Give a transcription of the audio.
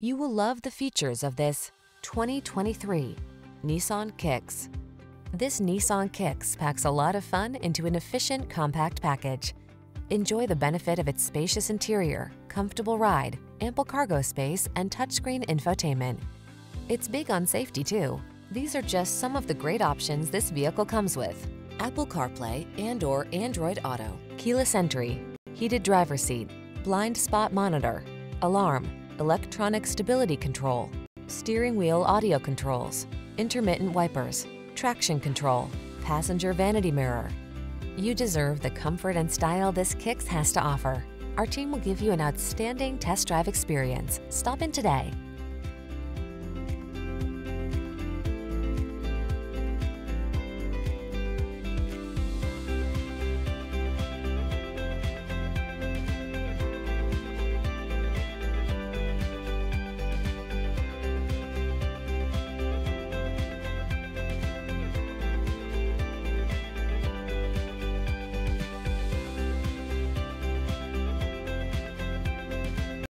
You will love the features of this 2023 Nissan Kicks. This Nissan Kicks packs a lot of fun into an efficient, compact package. Enjoy the benefit of its spacious interior, comfortable ride, ample cargo space, and touchscreen infotainment. It's big on safety, too. These are just some of the great options this vehicle comes with. Apple CarPlay and or Android Auto, keyless entry, heated driver seat, blind spot monitor, alarm, electronic stability control, steering wheel audio controls, intermittent wipers, traction control, passenger vanity mirror. You deserve the comfort and style this Kicks has to offer. Our team will give you an outstanding test drive experience. Stop in today.